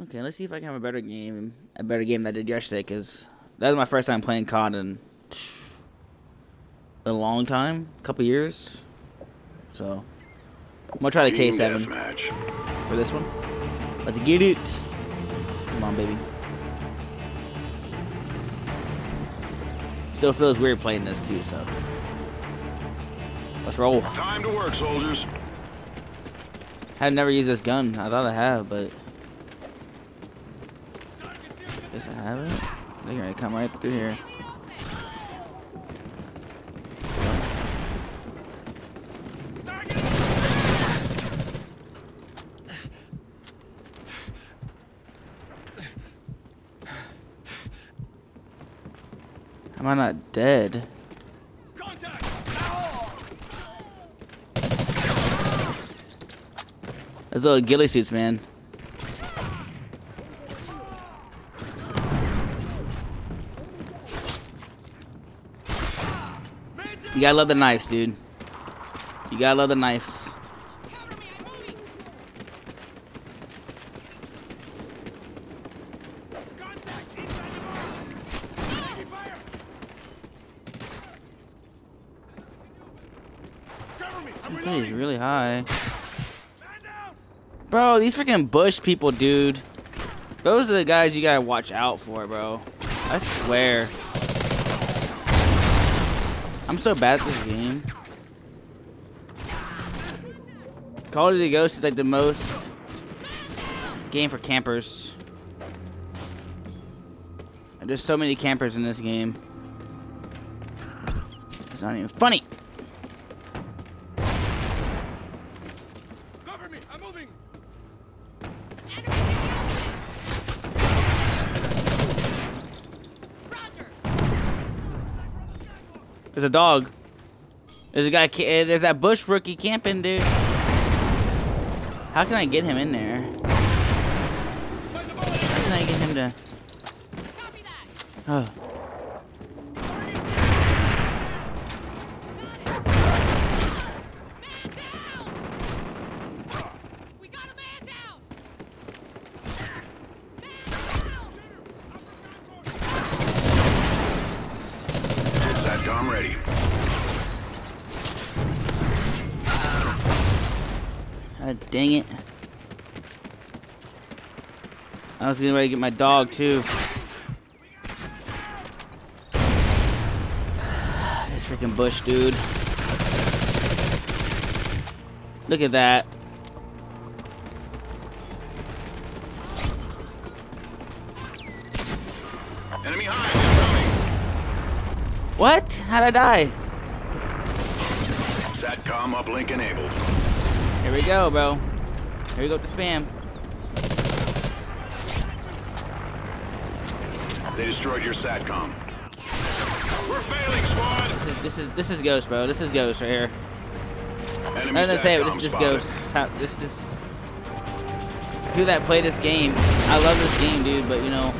Okay, let's see if I can have a better game, a better game than I did yesterday, because that was my first time playing COD in a long time, a couple years. So, I'm gonna try the K7 for this one. Let's get it. Come on, baby. Still feels weird playing this too, so. Let's roll. Time to work, soldiers. I've never used this gun. I thought I have, but guess I have it? They're gonna come right through here. Am I not dead? Those little ghillie suits, man. You gotta love the knives, dude. You gotta love the knives. Is really high. Bro, these freaking bush people, dude. Those are the guys you gotta watch out for, bro. I swear. I'm so bad at this game. Call of Duty Ghost is like the most game for campers. There's so many campers in this game. It's not even funny. There's a dog. There's a guy. Eh, there's that bush rookie camping, dude. How can I get him in there? How can I get him to? Oh. Dang it. I was getting ready to get my dog too. this freaking bush, dude. Look at that. Enemy high What? How'd I die? SATCOM uplink enabled. Here we go, bro. Here we go with the spam. They destroyed your SATCOM. We're failing, squad! This is this is this is Ghost, bro. This is Ghost right here. Enemy I didn't say it, but this is just spotted. Ghost. Top, this just who that play this game. I love this game, dude, but you know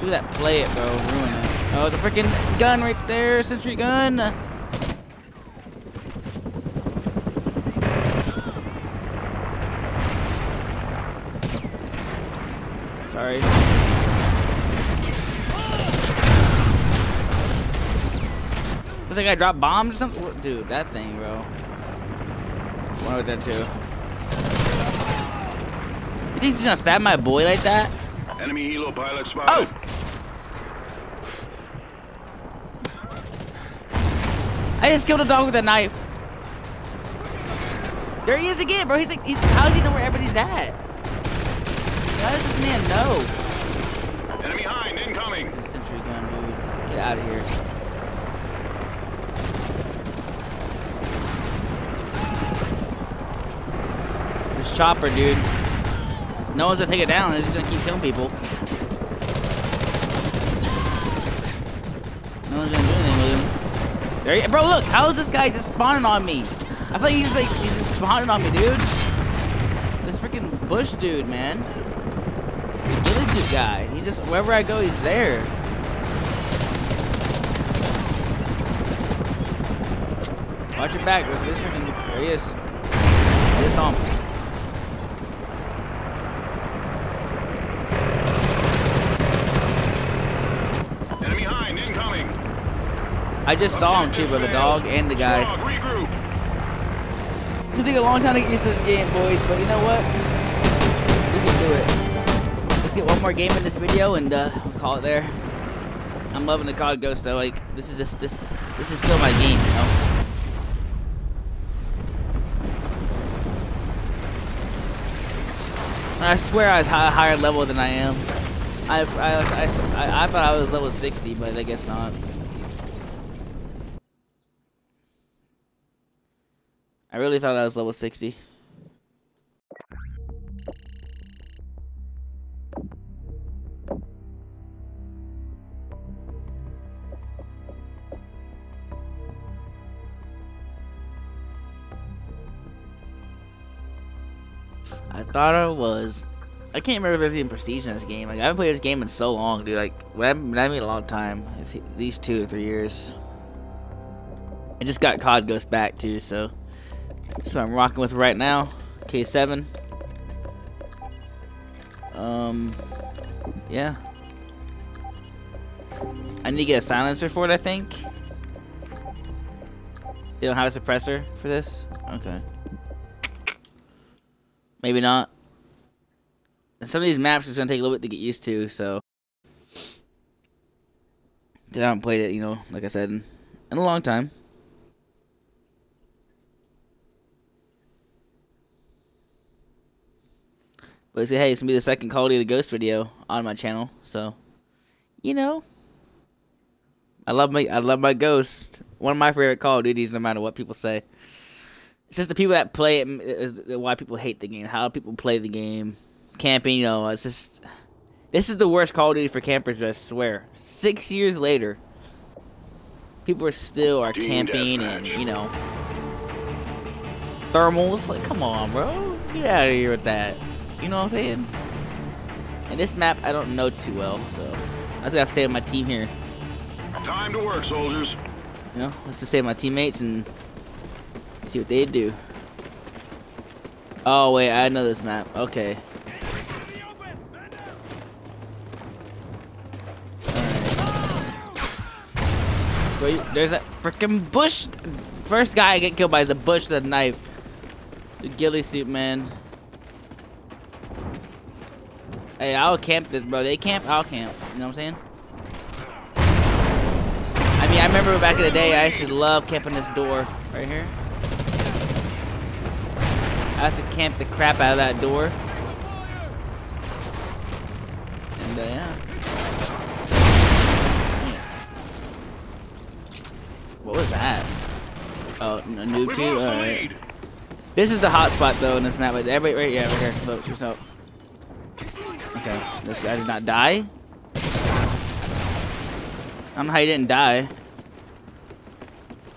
who that play it, bro, ruin it. Oh, the freaking gun right there, sentry gun. Sorry. Was that guy drop bombs or something? Dude, that thing, bro. One with that too. You think he's gonna stab my boy like that? Enemy helo pilot spotted. Oh! I just killed a dog with a knife. There he is again, bro. He's like, he's, how does he know where everybody's at? How does this man know? Enemy hind incoming. This sentry gun, dude. Get out of here. This chopper, dude. No one's gonna take it down. It's just gonna keep killing people. No one's gonna do anything with him. There, he, bro. Look, how is this guy just spawning on me? I feel like he's like he's just spawning on me, dude. This freaking bush dude, man. This guy. He's just, wherever I go, he's there. Watch your back, with This freaking, there he is. This on Enemy hind incoming. I just saw him too, but the dog and the guy. It took a long time to get used to this game, boys, but you know what? Get one more game in this video and uh, we'll call it there. I'm loving the COD Ghost though. Like this is just this this is still my game, you know. I swear I was high, higher level than I am. I, I, I, I, I thought I was level 60, but I guess not. I really thought I was level 60. I thought I was. I can't remember if there's even prestige in this game. Like I haven't played this game in so long, dude. Like when I, I mean a long time, at least two or three years. I just got COD Ghost back too, so that's what I'm rocking with right now. K7. Um, yeah. I need to get a silencer for it, I think. They don't have a suppressor for this? Okay. Maybe not. And some of these maps is gonna take a little bit to get used to, so. I haven't played it, you know, like I said, in, a long time. But hey, it's gonna be the second Call of Duty Ghost video on my channel, so you know. I love my I love my Ghost. One of my favorite Call of Duties, no matter what people say. It's just the people that play it. why people hate the game. How people play the game, camping. You know, it's just this is the worst Call of Duty for campers. I swear. Six years later, people are still are Team camping and you know thermals. Like, come on, bro, get out of here with that. You know what I'm saying? And this map, I don't know too well, so I just gotta save my team here. Time to work, soldiers. You know, let's just save my teammates and see what they do. Oh wait, I know this map. Okay. Wait, there's a freaking bush. First guy I get killed by is a bush with a knife. The ghillie suit, man. Hey, I'll camp this, bro. They camp, I'll camp. You know what I'm saying? I mean, I remember back in the day, I used to love camping this door right here. I used to camp the crap out of that door. And, uh, yeah. What was that? Oh, a noob too? Alright. This is the hot spot though in this map. Like, everybody, right, yeah, right here. Look, out. Okay, this guy did not die. I don't know how he didn't die.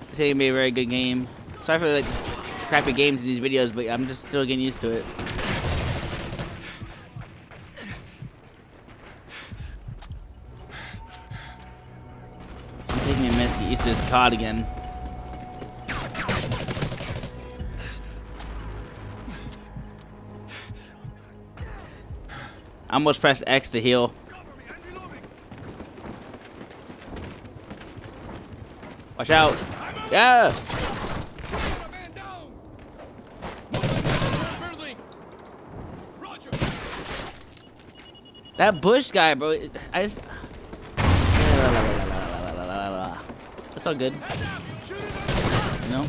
It's gonna be a very good game. Sorry for like crappy games in these videos, but I'm just still getting used to it. I'm taking a minute to to this COD again. I almost pressed X to heal. Watch out. Yeah. That Bush guy, bro. I just. That's all good. You know?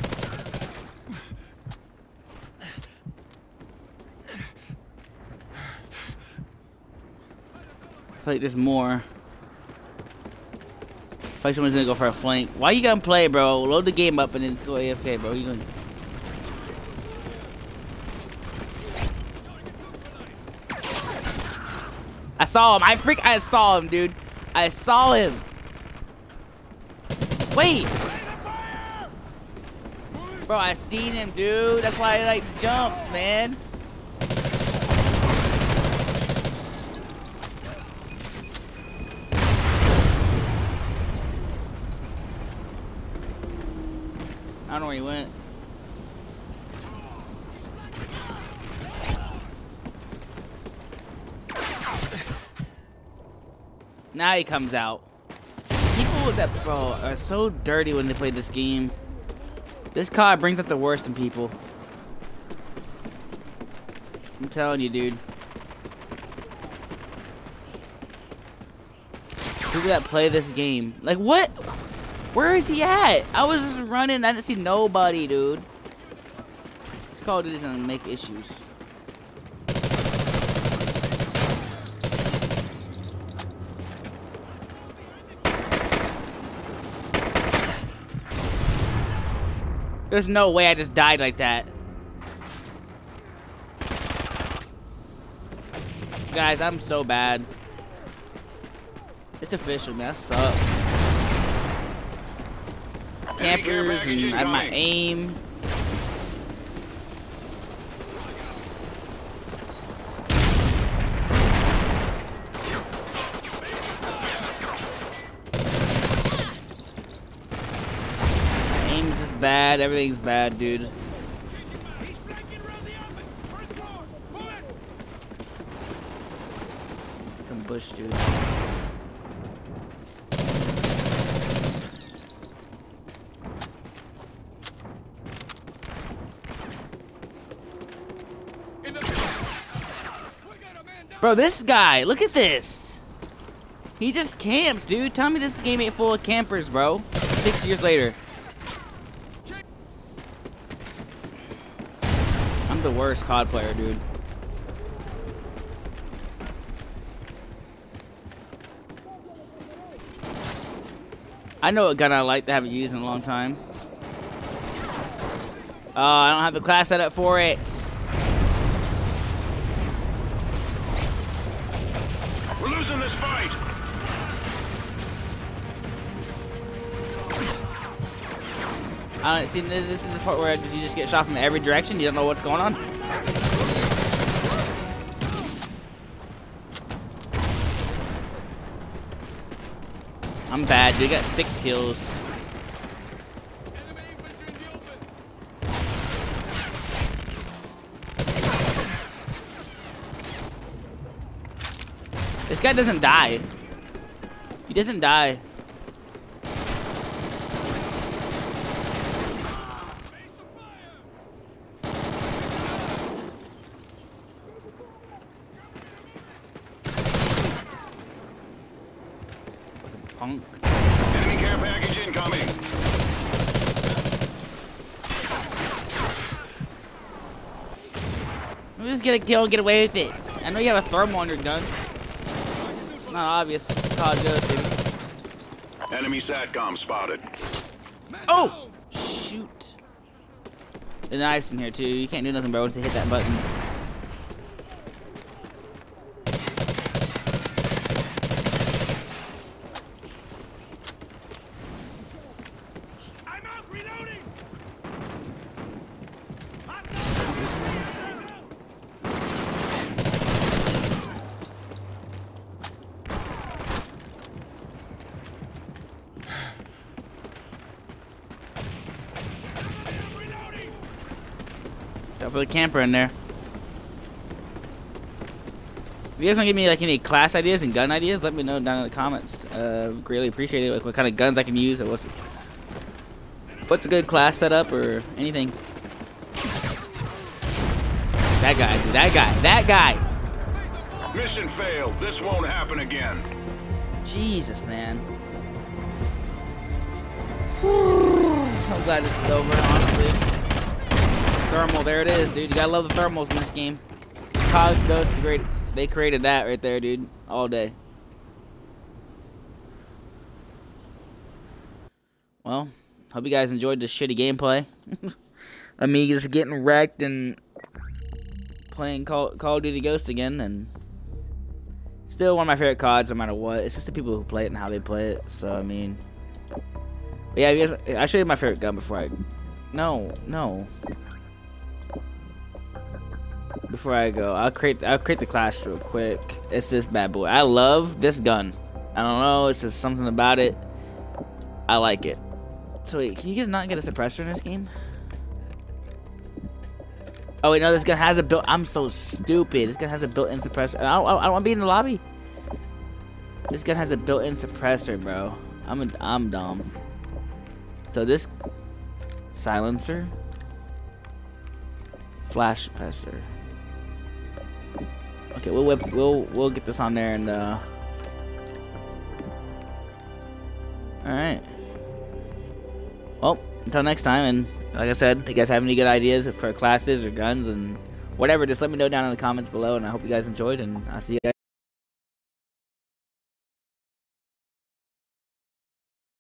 I feel like there's more. I feel like someone's gonna go for a flank. Why you gonna play, bro? Load the game up and then just go AFK, bro. You gonna. I saw him. I freak. I saw him, dude. I saw him. Wait. Bro, I seen him, dude. That's why I like jumped, man. I don't know where he went. Now he comes out. People that bro are so dirty when they play this game. This COD brings out the worst in people. I'm telling you, dude. People that play this game. Like, what? Where is he at? I was just running. I didn't see nobody, dude. This Call of Duty's gonna make issues. There's no way I just died like that. Guys, I'm so bad. It's official, man. That sucks. Campers and I have my aim. My aim's just bad. Everything's bad, dude. Fucking bush, dude. Bro, this guy, look at this. He just camps, dude. Tell me this game ain't full of campers, bro. Six years later. The worst COD player, dude. I know a gun I like that I haven't used in a long time. Oh, I don't have the class set up for it. We're losing this fight. I don't see. This is the part where you just get shot from every direction. You don't know what's going on. I'm bad, dude. Got six kills. This guy doesn't die. He doesn't die. Punk. Enemy care package incoming. Let me just get kill and get away with it. I know you have a thermal on your gun. It's not obvious. It's Call of Duty, baby. Enemy SATCOM spotted. Oh! Shoot. The knife's in here too. You can't do nothing, bro, once you hit that button. The camper in there. If you guys want to give me like any class ideas and gun ideas, let me know down in the comments. Uh, greatly appreciate it. Like what kind of guns I can use, or what's what's a good class setup, or anything. That guy, dude, that guy, that guy. Mission failed. This won't happen again. Jesus, man. I'm glad this is over, honestly. Thermal, there it is, dude. You gotta love the thermals in this game. COD Ghost created, they created that right there, dude. All day. Well, hope you guys enjoyed this shitty gameplay. of me just getting wrecked and playing Call, Call of Duty Ghost again, and still one of my favorite CODs no matter what. It's just the people who play it and how they play it. So, I mean... Yeah, I'll show you my favorite gun before I... No, no. Before I go, I'll create I'll create the class real quick. It's this bad boy. I love this gun. I don't know, it's just something about it. I like it. So wait, can you get, not get a suppressor in this game? Oh wait, no, this gun has a built. I'm so stupid. This gun has a built-in suppressor. I don't, I don't want to be in the lobby. This gun has a built-in suppressor, bro. I'm a, I'm dumb. So this silencer, flash suppressor. Okay, we'll whip, we'll we'll get this on there and uh. All right. Well, until next time, and like I said, if you guys have any good ideas for classes or guns and whatever, just let me know down in the comments below, and I hope you guys enjoyed, and I'll see you guys.